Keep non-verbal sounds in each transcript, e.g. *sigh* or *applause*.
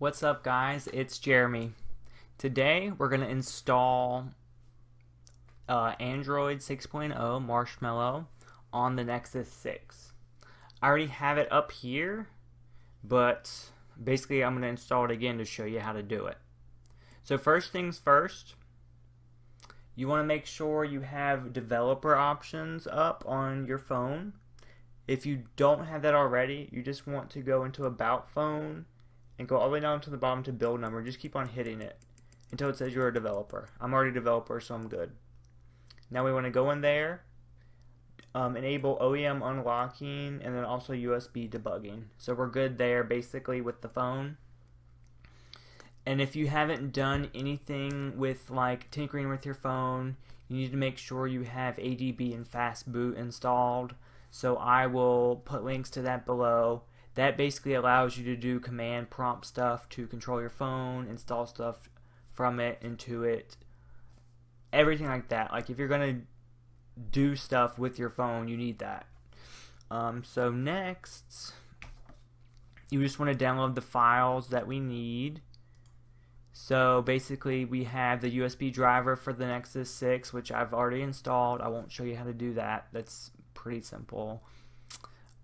What's up guys, it's Jeremy. Today we're going to install uh, Android 6.0 Marshmallow on the Nexus 6. I already have it up here, but basically I'm going to install it again to show you how to do it. So first things first, you want to make sure you have developer options up on your phone. If you don't have that already, you just want to go into About Phone and go all the way down to the bottom to build number. Just keep on hitting it until it says you're a developer. I'm already a developer, so I'm good. Now we want to go in there, um, enable OEM unlocking, and then also USB debugging. So we're good there basically with the phone. And if you haven't done anything with like tinkering with your phone, you need to make sure you have ADB and Fastboot installed. So I will put links to that below that basically allows you to do command prompt stuff to control your phone, install stuff from it into it, everything like that. Like if you're gonna do stuff with your phone, you need that. Um, so next, you just want to download the files that we need. So basically, we have the USB driver for the Nexus 6, which I've already installed. I won't show you how to do that. That's pretty simple.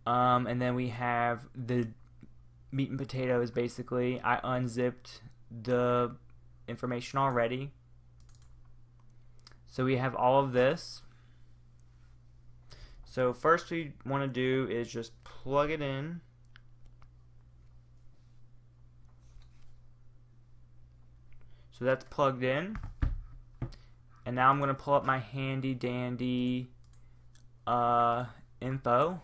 Um, and then we have the meat and potatoes basically. I unzipped the information already. So we have all of this. So first we want to do is just plug it in. So that's plugged in. And now I'm going to pull up my handy dandy uh, info.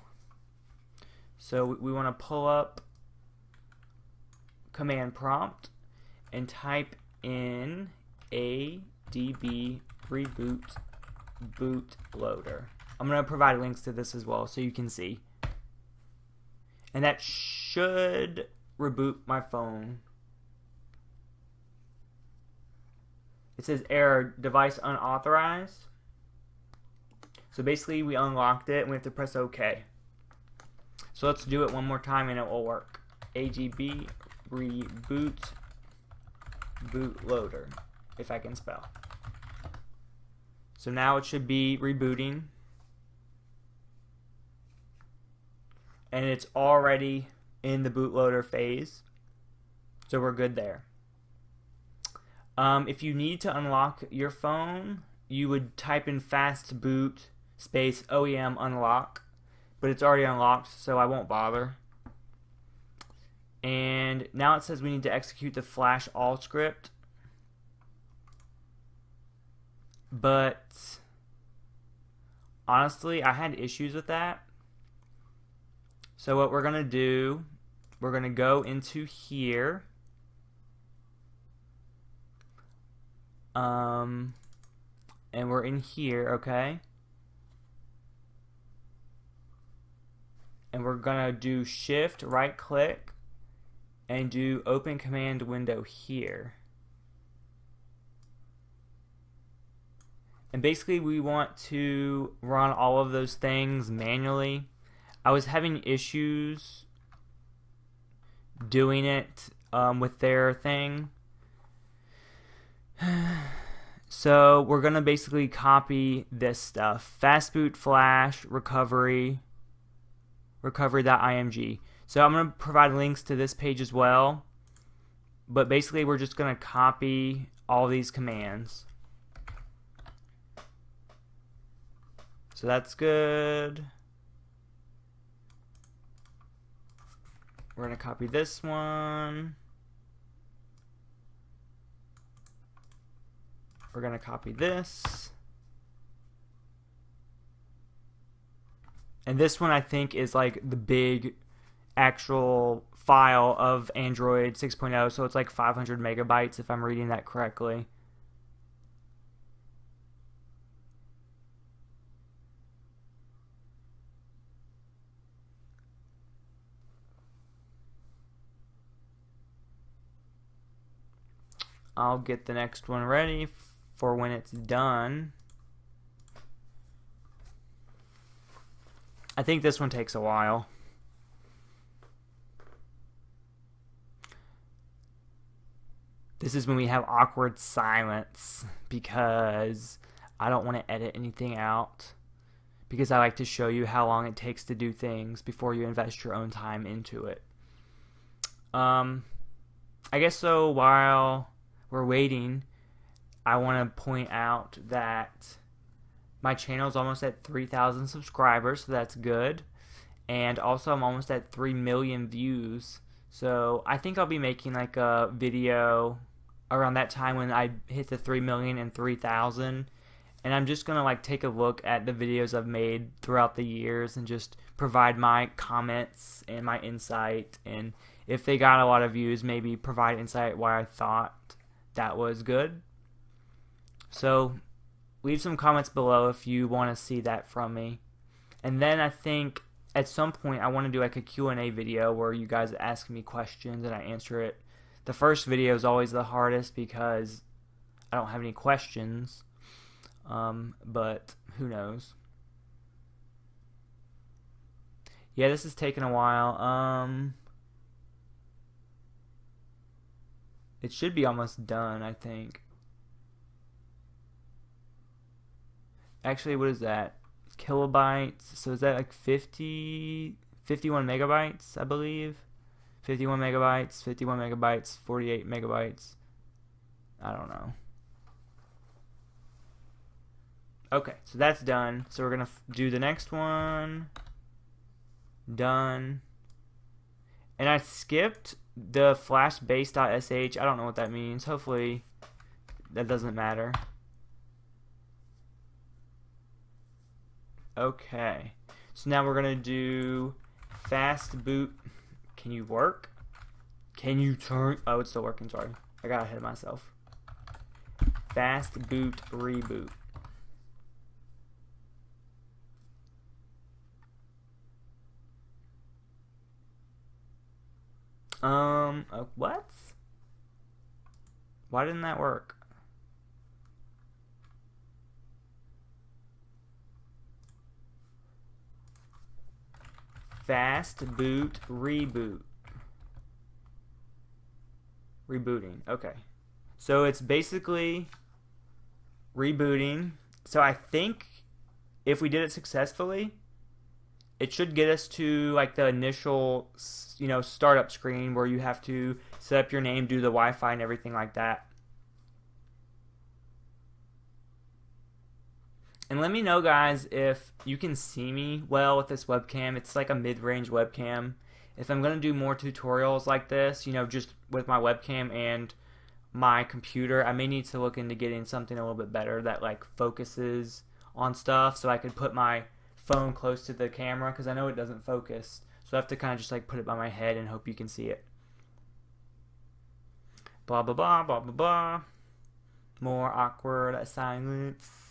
So we want to pull up command prompt and type in adb reboot bootloader. I'm going to provide links to this as well so you can see. And that should reboot my phone. It says error device unauthorized. So basically we unlocked it and we have to press OK. So let's do it one more time and it will work. ADB reboot bootloader, if I can spell. So now it should be rebooting. And it's already in the bootloader phase. So we're good there. Um, if you need to unlock your phone, you would type in fast boot space OEM unlock but it's already unlocked, so I won't bother. And now it says we need to execute the flash all script. But honestly, I had issues with that. So what we're going to do, we're going to go into here. Um, and we're in here, okay? And we're gonna do shift right click and do open command window here. And basically we want to run all of those things manually. I was having issues doing it um, with their thing. *sighs* So we're gonna basically copy this stuff. Fastboot flash recovery recovery.img. So I'm going to provide links to this page as well. But basically, we're just going to copy all these commands. So that's good. We're going to copy this one. We're going to copy this. And this one I think is like the big actual file of Android 6.0, so it's like 500 megabytes if I'm reading that correctly. I'll get the next one ready for when it's done. I think this one takes a while. This is when we have awkward silence because I don't want to edit anything out because I like to show you how long it takes to do things before you invest your own time into it. Um, I guess so while we're waiting, I want to point out that my channel is almost at 3,000 subscribers, so that's good. And also, I'm almost at 3 million views. So I think I'll be making like a video around that time when I hit the 3 million and 3,000 and I'm just gonna like take a look at the videos I've made throughout the years and just provide my comments and my insight and if they got a lot of views maybe provide insight why I thought that was good so leave some comments below if you want to see that from me and then I think at some point I want to do like a Q&A video where you guys ask me questions and I answer it the first video is always the hardest because I don't have any questions um, but who knows? Yeah, this is taking a while. Um, it should be almost done, I think. Actually, what is that? Kilobytes. So is that like 50, 51 megabytes, I believe? 51 megabytes, 51 megabytes, 48 megabytes. I don't know. Okay, so that's done. So we're going to do the next one. Done. And I skipped the flashbase.sh. I don't know what that means. Hopefully that doesn't matter. Okay. So now we're going to do fast boot. Can you work? Can you turn? Oh, it's still working. Sorry. I got ahead of myself. Fast boot reboot. Um, uh, what? Why didn't that work? Fast boot reboot. Rebooting. Okay. So it's basically rebooting. So I think if we did it successfully, it should get us to like the initial you know startup screen where you have to set up your name do the wi-fi and everything like that and let me know guys if you can see me well with this webcam it's like a mid-range webcam if i'm going to do more tutorials like this you know just with my webcam and my computer i may need to look into getting something a little bit better that like focuses on stuff so i could put my phone close to the camera because I know it doesn't focus. So I have to kind of just like put it by my head and hope you can see it. Blah blah blah blah blah blah. More awkward silence.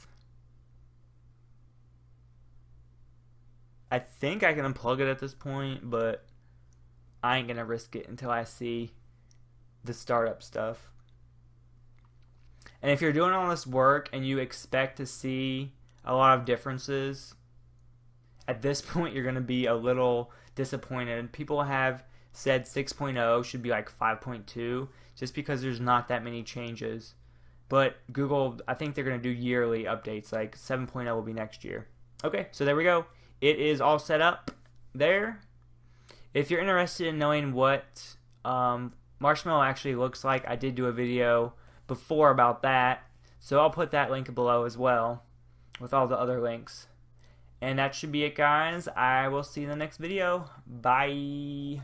I think I can unplug it at this point, but I ain't gonna risk it until I see the startup stuff. And if you're doing all this work and you expect to see a lot of differences at this *laughs* point you're to be a little disappointed. People have said 6.0 should be like 5.2 just because there's not that many changes. But Google, I think they're going to do yearly updates. Like 7.0 will be next year. Okay, so there we go. It is all set up there. If you're interested in knowing what um, Marshmallow actually looks like, I did do a video before about that. So I'll put that link below as well with all the other links. And that should be it, guys. I will see you in the next video. Bye.